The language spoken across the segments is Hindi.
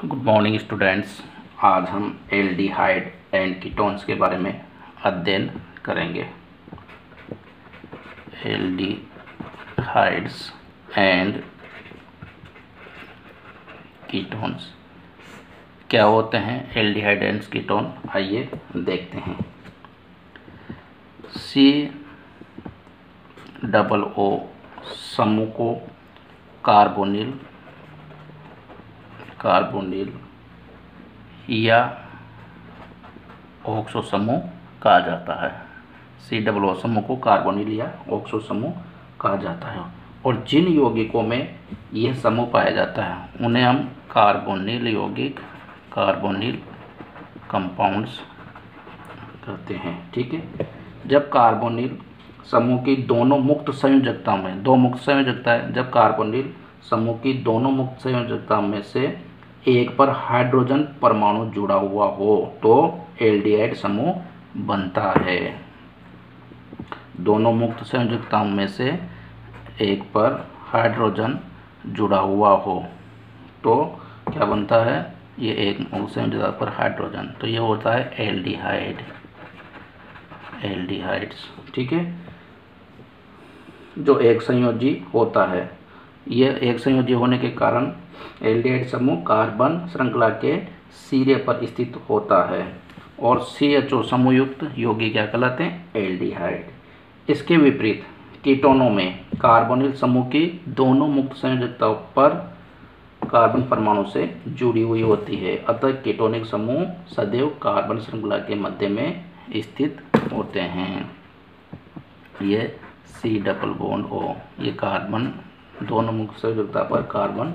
गुड मॉर्निंग स्टूडेंट्स आज हम एल्डिहाइड एंड कीटोन्स के बारे में अध्ययन करेंगे। एल्डिहाइड्स एंड कीटोन्स क्या होते हैं? एल्डिहाइड एंड कीटोन आइए देखते हैं। सी डबल ओ समूह को कार्बोनिल कार्बोनिल या ऑक्सो समूह कहा जाता है। सी डबल ओ समूह को कार्बोनिल या ऑक्सो समूह कहा जाता है। और जिन यौगिकों में यह समूह पाया जाता है, उन्हें हम कार्बोनिल यौगिक कार्बोनिल कंपाउंड्स कहते हैं, ठीक है? जब कार्बोनिल समूह की दोनों मुक्त संयोजकता में, दो मुक्त संयोजकता है, जब कार्बोनिल समूह की दोनों मुक्त संयोजकता में से एक पर हाइड्रोजन परमाणु जुड़ा हुआ हो तो एल्डिहाइड समूह बनता है। दोनों मुक्त संयोजकताओं में से एक पर हाइड्रोजन जुड़ा हुआ हो तो क्या बनता है? ये एक मुक्त संयोजकता पर हाइड्रोजन तो ये होता है एल्डिहाइड। एल्डिहाइड्स, ठीक है? जो एक संयोजी होता है यह एक संयोजी होने के कारण एल्डिहाइड समूह कार्बन श्रृंखला के सिरे पर स्थित होता है। और सी एच ओ समूह युक्त यौगिक क्या कहलाते हैं? एल्डिहाइड इसके विपरीत, कीटोनों में कार्बोनिल समूह की दोनों मुक्त संयोजकताओं पर कार्बन परमाणु से जुड़ी हुई होती है। अतः कीटोनिक समूह सदैव कार्बन श्रृंखला के मध्य में स्थित होते हैं। ये सी डबल बॉन्ड ओ ये कार्बन दोनों मुक्त संयोजकता पर कार्बन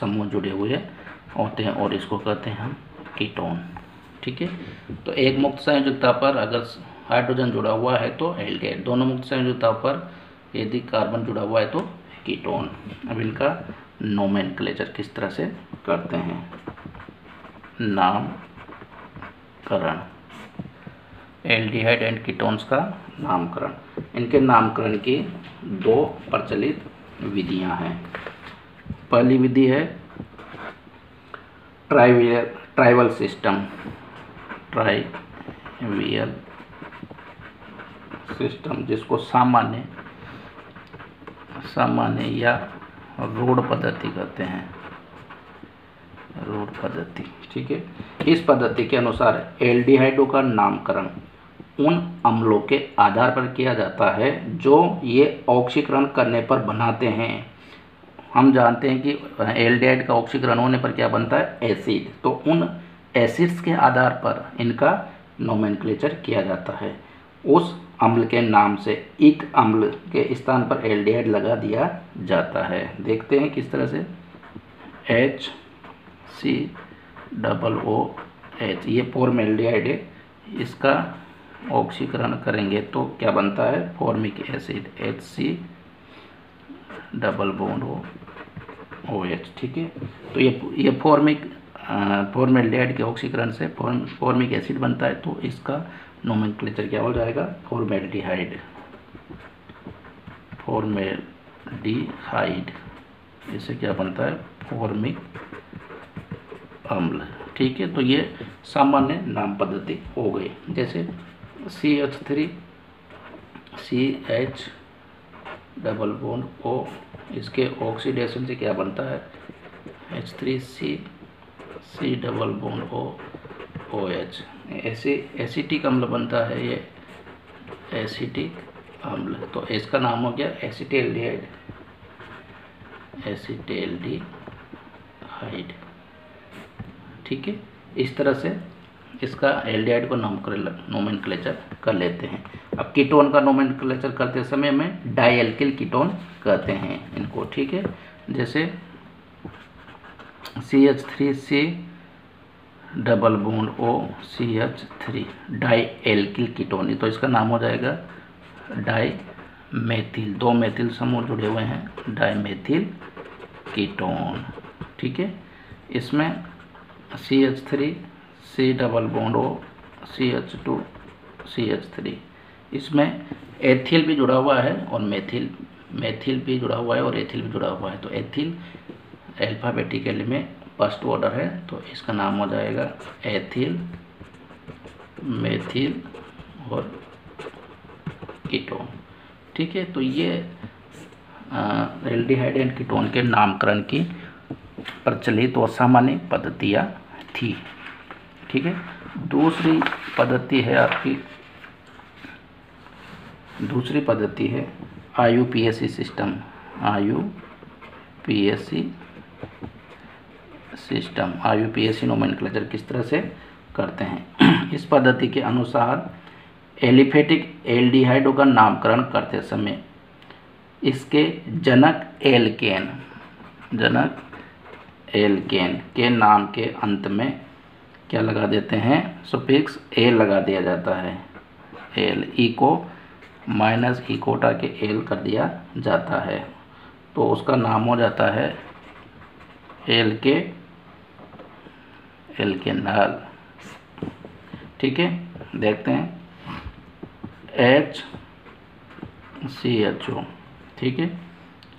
समूह जुड़े हुए होते हैं और इसको कहते हैं हम कीटोन। ठीक है? तो एक मुक्त संयोजकता पर अगर हाइड्रोजन जुड़ा हुआ है तो एल्डिहाइड दोनों मुक्त संयोजकता पर यदि कार्बन जुड़ा हुआ है तो कीटोन। अब इनका नोमेनक्लेचर किस तरह से करते हैं? नामकरण। एल्डिहाइड एंड कीटोन्स का नामकरण। इनके नामकरण की दो प्रचलित विधियाँ हैं। पहली विधि है trivial trivial system. Trivial system जिसको सामान्य सामान्य या रोड पद्धति कहते हैं। रोड पद्धति, ठीक है? इस पद्धति के अनुसार एल्डिहाइडो का नामकरण। उन अम्लों के आधार पर किया जाता है, जो ये ऑक्सीकरण करने पर बनाते हैं। हम जानते हैं कि एल्डिहाइड का ऑक्सीकरण होने पर क्या बनता है? एसिड। तो उन एसिड्स के आधार पर इनका नोमेनक्लेचर किया जाता है। उस अम्ल के नाम से एक अम्ल के स्थान पर एल्डिहाइड लगा दिया जाता है। देखते हैं किस तरह से। H C double O H ये फॉर्मेल्डिहाइड है। इसका ऑक्सीकरण करेंगे तो क्या बनता है? Formic acid H C double bond O O H ठीक है? तो ये ये फॉर्मिक फॉर्मेल्डिहाइड के ऑक्सीकरण से फॉर्मिक एसिड बनता है तो इसका नोमेनक्लेचर क्या हो जाएगा? फॉर्मेल्डिहाइड फॉर्मेल्डिहाइड इससे क्या बनता है? फॉर्मिक अम्ल ठीक है? तो ये सामान्य नाम पद्धति हो गई। जैसे C H three C H double bond O इसके ऑक्सीडेशन से क्या बनता है? H three C C double bond O O H ऐसे एसिटिक अम्ल बनता है ये एसिटिक अम्ल। तो इसका नाम हो गया एसिटेल्डिहाइड एसिटेल्डिहाइड ठीक है? इस तरह से इसका एल्डिहाइड को नोमेन कर लेते हैं। अब कीटोन का नोमेन करते समय में डाइएल्किल कीटोन कहते हैं इनको, ठीक है? जैसे C H three C double bond O C H three di alkyl ketone तो इसका नाम हो जाएगा डाई मेथिल दो मेथिल समूह जुड़े हुए हैं डाई मेथिल कीटोन ठीक है? इसमें C H three C double bond O C H two C H three इसमें एथिल भी जुड़ा हुआ है और मेथिल मेथिल भी जुड़ा हुआ है और एथिल भी जुड़ा हुआ है। तो एथिल अल्फ़ाबेटिकली में फ़र्स्ट ऑर्डर है तो इसका नाम हो जाएगा एथिल मेथिल और कीटोन ठीक है तो ये एल्डिहाइड एंड कीटोन के नामकरण की प्रचलित और सामान्य पद्धतियाँ थी। ठीक है? दूसरी पद्धति है आपकी। दूसरी पद्धति है IUPAC system. IUPAC system. IUPAC nomenclature किस तरह से करते हैं? इस पद्धति के अनुसार एलिफेटिक एल्डिहाइडो का नामकरण करते समय इसके जनक एलकेन जनक एलकेन के नाम के अंत में क्या लगा देते हैं? सुफिक्स एल लगा दिया जाता है। एल ई को माइनस ई कोटा के एल कर दिया जाता है। तो उसका नाम हो जाता है एल के एल के नल ठीक है? देखते हैं। एच सी एच ओ ठीक है?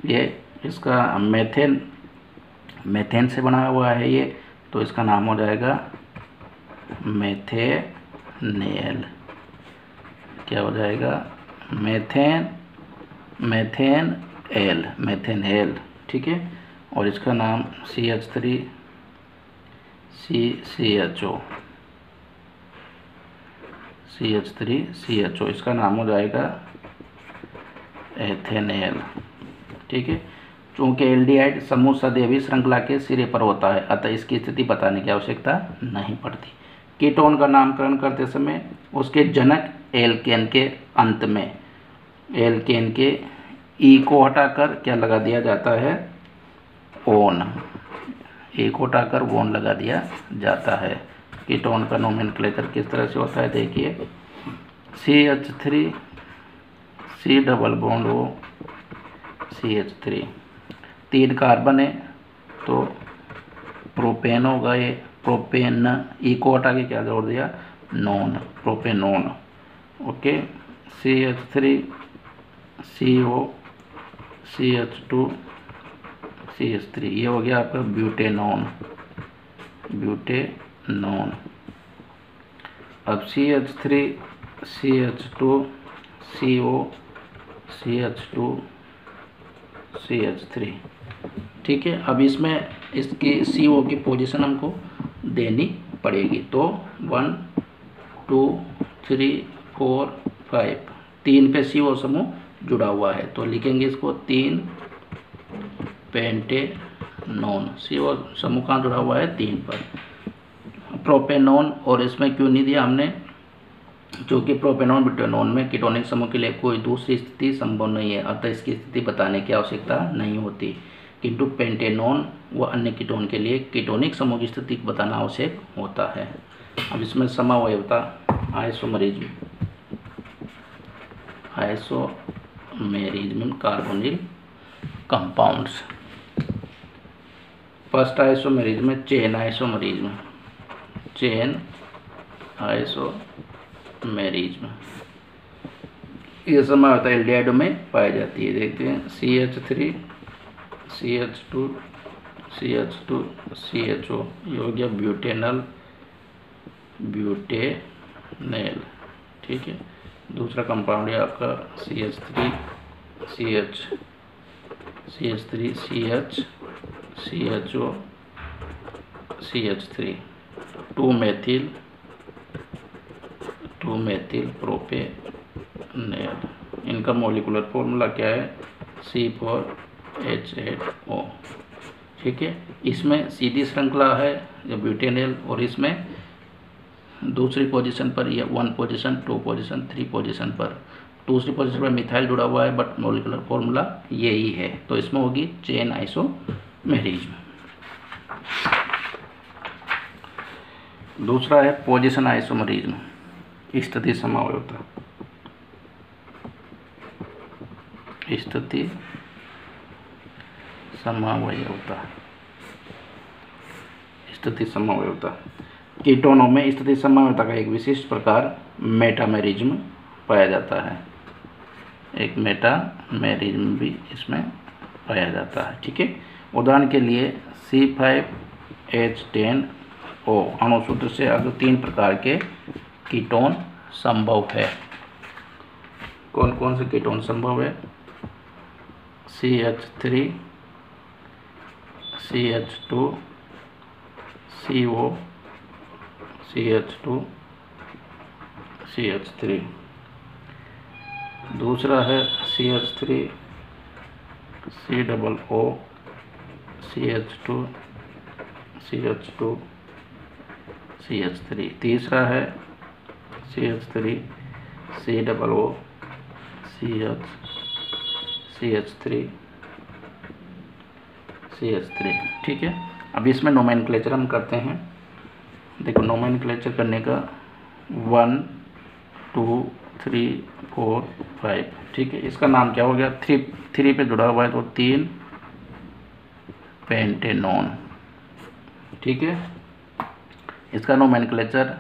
ये इसका मेथेन मेथेन से बना हुआ है ये। तो इसका नाम हो जाएगा मेथेनेल। क्या हो जाएगा? Methane methanal methanal, ठीक है? और इसका नाम C H three C C H O C H three C H O इसका नाम हो जाएगा एथेनेल, ठीक है? चूँकि एल्डिहाइड समूह सदैवी श्रृंखला के सिरे पर होता है, अतः इसकी स्थिति बताने की आवश्यकता नहीं पड़ती। कीटोन का नामकरण करते समय उसके जनक एल्केन के अंत में, एल्केन के ई को हटाकर क्या लगा दिया जाता है? ओन ई को हटाकर वोन लगा दिया जाता है। कीटोन का नोमेनक्लेचर किस तरह से होता है? देखिए। C H three C double bond O C H three तीन कार्बन है तो प्रोपेन होगा ये। प्रोपेन ई हटा के क्या जोड़ दिया non propanone okay C H three C O C H two C H three ये हो गया आपका ब्यूटेनॉन ब्यूटेनॉन अब C H three C H two C O C H two C H three ठीक है? अब इसमें इसकी सी ओ की पोजीशन हमको देनी पड़ेगी। तो one, two, three, four, five, तीन पे सी ओ समूह जुड़ा हुआ है। तो लिखेंगे इसको तीन, पेंटे, नॉन। सी ओ समूह कहाँ जुड़ा हुआ है? तीन पर। प्रोपेनॉन, और इसमें क्यों नहीं दिया हमने? क्योंकि प्रोपेनॉन, ब्यूटेनॉन में कीटोनिक समूह के लिए कोई दूसरी स्थिति संभव नहीं है, अतः इसकी स्थिति बताने की आवश्यकता नहीं होती। किंतु पेंटेनॉन व अन्य कीटोन के लिए कीटोनिक समूह की स्थिति बताना आवश्यक होता है। अब इसमें समावयवता isomerism isomerism carbonyl compounds. First isomerism chain isomerism, chain isomerism. ये समय होता है एल्डिहाइडो में पाई जाती है, देखते हैं C H three C H two C H two C H O ये हो गया ब्यूटेनल, ब्यूटेनेल, ठीक है? दूसरा कंपाउंड है आपका C H three C H C H three C H C H O C H three two methyl two methyl propanal इनका मोलिकुलर फॉर्मूला क्या है? C four H eight O ठीक है? इसमें सीधी श्रृंखला है ब्यूटेनियल और इसमें दूसरी पोजीशन पर या one position two position three position पर। दूसरी पोजीशन पर मिथाइल जुड़ा हुआ है बट मोलिकुलर फॉर्मूला यही है। तो इसमें होगी चेन आइसो मेरिज्म दूसरा है पोजीशन आइसोमरिज्म स्थिति समावयता स्थिति समावयवता स्थिति समावयवता कीटोनों में स्थिति समावयवता का एक विशिष्ट प्रकार मेटामेरिज्म पाया जाता है। एक मेटामेरिज्म भी इसमें पाया जाता है, ठीक है? उदाहरण के लिए C five H ten O अणुसूत्र से अगर तीन प्रकार के कीटोन संभव है। कौन कौन से कीटोन संभव है? C H three C H two C O C H two C H three दूसरा है C H three C double O C H two C H two C H three तीसरा है C H three C double O C H C H three C S three ठीक है? अब इसमें नोमैन हम करते हैं। देखो नोमैन करने का one two three four five ठीक है? इसका नाम क्या हो गया? थ्री थ्री पे जुड़ा हुआ है तो तीन पेंटेनॉन ठीक है? इसका नोमेनक्लेचर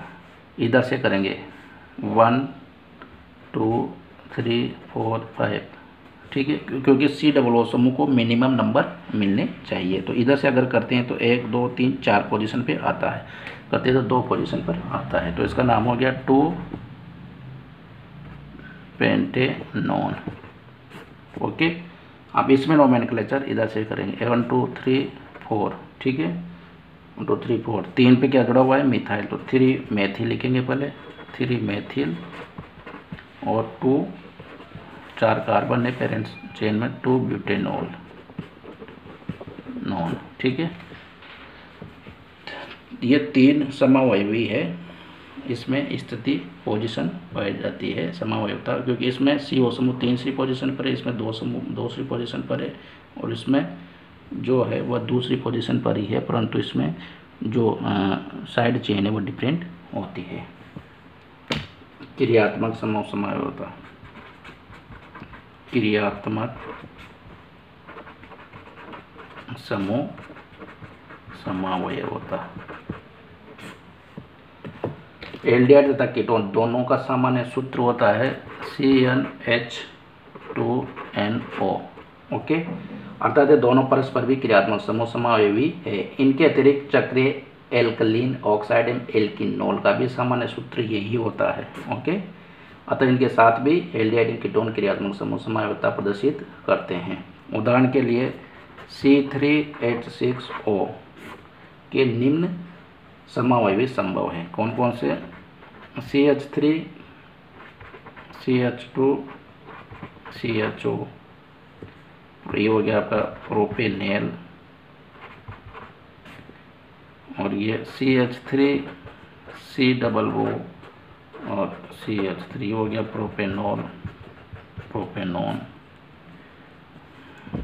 इधर से करेंगे। One two three four five ठीक है क्योंकि सी डबल ओ समूह को मिनिमम नंबर मिलने चाहिए। तो इधर से अगर करते हैं तो एक, दो, तीन, चार पोजीशन पे आता है। करते हैं तो दो पोजीशन पर आता है। तो इसका नाम हो गया टू पेंटे नॉन ओके अब इसमें नोमेनक्लेचर इधर से करेंगे। वन टू थ्री फोर ठीक है? वन टू थ्री फोर तीन पे क्या जुड़ा हुआ है? मिथाइल तो थ्री मैथिल लिखेंगे पहले। थ्री मैथिल और टू चार कार्बन है पेरेंट्स चेन में टू ब्यूटेनॉल नॉन ठीक है? ये तीन समावयवी है इसमें स्थिति पोजीशन पाई जाती है समावयवता क्योंकि इसमें सी ओ समूह तीन सी पोजीशन पर है, इसमें दो समूह दूसरी पोजीशन पर है, और इसमें जो है वह दूसरी पोजीशन पर ही है, परंतु इसमें जो साइड चेन है, वो डिफरेंट होती है। क्रियात्मक समूह समावयवता क्रियात्मक समूह समावयवता एल्डिहाइड तथा कीटोन दोनों का सामान्य सूत्र होता है C N H two N O okay? अर्थात ये दोनों परस्पर भी क्रियात्मक समूह समावयवी है। इनके अतिरिक्त चक्रीय एल्कलीन ऑक्साइड एवं एल्किनोल का भी सामान्य सूत्र यही होता है, ओके? अतः इनके साथ भी एल्डिहाइड कीटोन क्रियात्मक समूह समावयता प्रदर्शित करते हैं। उदाहरण के लिए C three H six O के निम्न समावयवी संभव है। कौन कौन से C H three C H two C H O ये हो गया आपका प्रोपेनेल। और ये C H three C double O और सी एच थ्री हो गया प्रोपेनॉल प्रोपेनॉन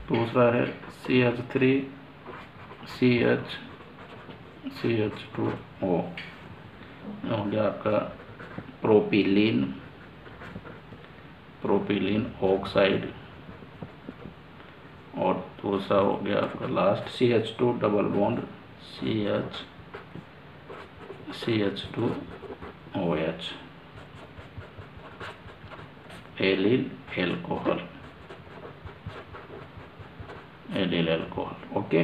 दूसरा है C H three C H C H two O हो गया आपका प्रोपिलीन प्रोपिलीन ऑक्साइड और दूसरा हो गया आपका last C H two double bond C H C H two O H allyl alcohol. Allyl alcohol, okay?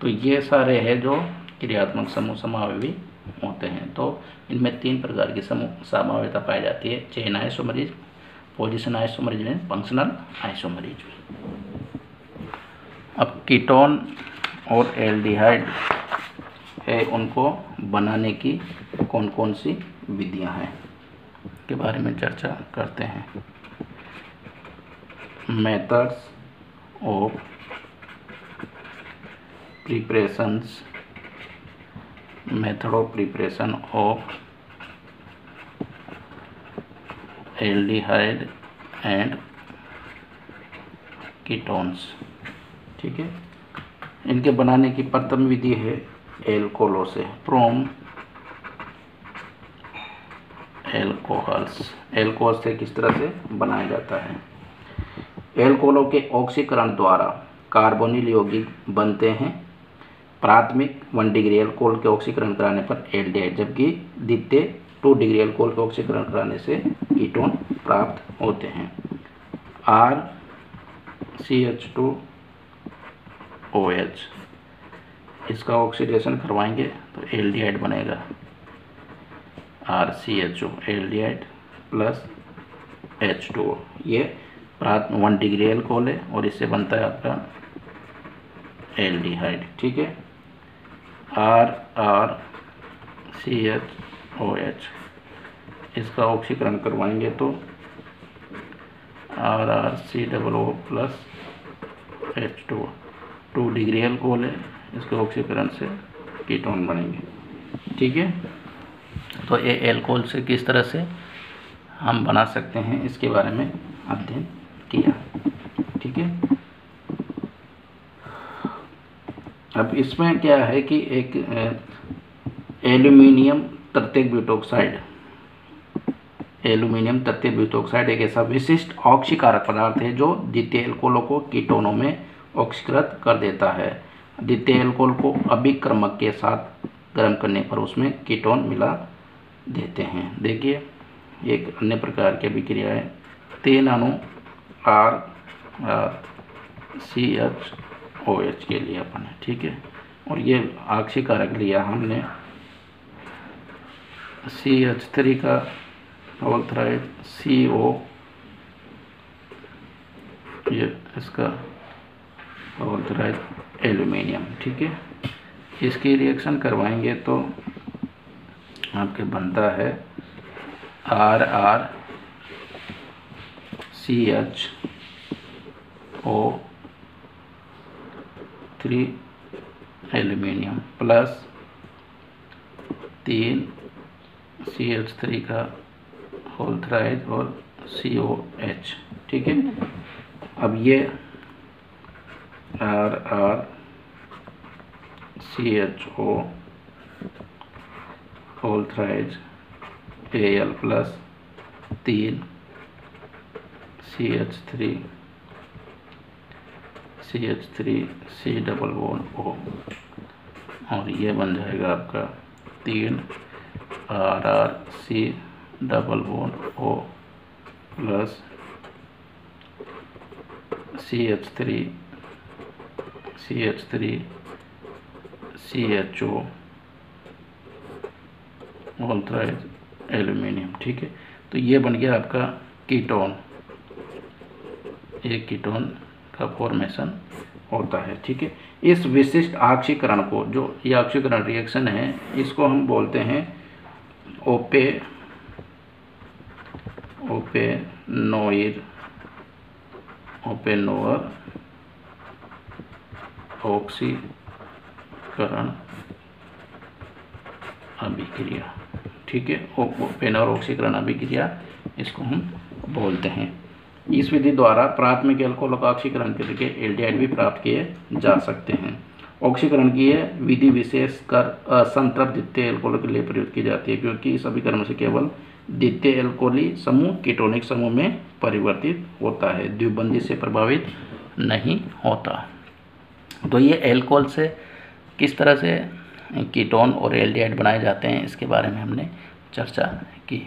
तो ये सारे हैं जो क्रियात्मक समूह समावेवी होते हैं। तो इनमें तीन प्रकार की समूह समावेता पाई जाती है। चेन आइसोमरीज, पोजिशन आइसोमरीज में फंक्शनल आइसोमरीज। अब कीटोन और एल्डिहाइड है उनको बनाने की कौन कौन सी विधियाँ हैं? के बारे में चर्चा करते हैं। Methods of preparations method of preparation of aldehyde and ketones, ठीक है? इनके बनाने की प्रथम विधि है एल्कोलो से प्रोम। एल्कोहल्स एल्कोहल से किस तरह से बनाया जाता है? एल्कोहलों के ऑक्सीकरण द्वारा कार्बोनिल यौगिक बनते हैं। प्राथमिक वन डिग्री एल्कोहल के ऑक्सीकरण कराने पर एल्डिहाइड जबकि द्वितीय टू डिग्री एल्कोहल के ऑक्सीकरण कराने से कीटोन प्राप्त होते हैं। R C H two O H इसका ऑक्सीडेशन करवाएँगे तो एल्डिहाइड बनेगा। R C H O L D aldehyde plus H two O ये प्रात वन डिग्री एल्कोहल है और इससे बनता है आपका एल्डिहाइड ठीक है? R R C H O H इसका ऑक्सीकरण करवाएँगे तो R R C double O plus H two two degree alcohol है इसके ऑक्सीकरण से कीटोन बनेंगे, ठीक है? तो ये एल्कोहल से किस तरह से हम बना सकते हैं, इसके बारे में अध्ययन किया। ठीक है? अब इसमें क्या है कि एक एल्यूमिनियम तृतीय ब्यूटोक्साइड एल्यूमिनियम तृतीय ब्यूटोक्साइड एक ऐसा विशिष्ट ऑक्सीकारक पदार्थ है जो द्वितीय एल्कोहलों को कीटोनों में ऑक्सीकृत कर देता है। द्वितीय एल्कोहल को अभिक्रमक के साथ गर्म करने पर उसमें कीटोन मिला देते हैं। देखिए, एक अन्य प्रकार की अभिक्रिया है। तीन अणु, R C, H, O, H के लिए अपन है, ठीक है? और ये आक्षी कारक लिया हमने। सी, एच थ्री का होल थ्राइड सी, ओ, ये इसका होल थ्राइड एल्यूमिनियम ठीक है? इसकी रिएक्शन करवाएँगे तो आपके बनता है। R R C H O three aluminium plus तीन सी एच थ्री का होल थ्राइड और सी ओ एच, ठीक है? अब ये R R C H O whole थ्राइड ए एल प्लस तीन C H three C H three C double one O और ये बन जाएगा आपका तीन R R C double one O plus C H three C H three C H O ऑल्थराइज aluminium, ठीक है? तो ये बन गया आपका कीटोन। एक कीटोन का फॉर्मेशन होता है, ठीक है? इस विशिष्ट आक्षीकरण को, जो ये आक्षीकरण रिएक्शन है, इसको हम बोलते हैं ओपे ओपे नोइर ओपे नोअर ऑक्सीकरण अभिक्रिया। ठीक है ऑक्सीकरण अभिक्रिया इसको हम बोलते हैं। इस विधि द्वारा प्राथमिक एल्कोहल का ऑक्सीकरण करके एल्डिहाइड भी प्राप्त किए जा सकते हैं। ऑक्सीकरण की यह विधि विशेष कर असंतृप्त द्वितीय एल्कोहल के लिए प्रयुक्त की जाती है, क्योंकि इस अभिकरण से केवल द्वितीय एल्कोहली समूह कीटोनिक समूह में परिवर्तित होता है द्विबंदी से प्रभावित नहीं होता। तो ये एल्कोहल से किस तरह से कीटोन और एल्डिहाइड बनाए जाते हैं। इसके बारे में हमने चर्चा की।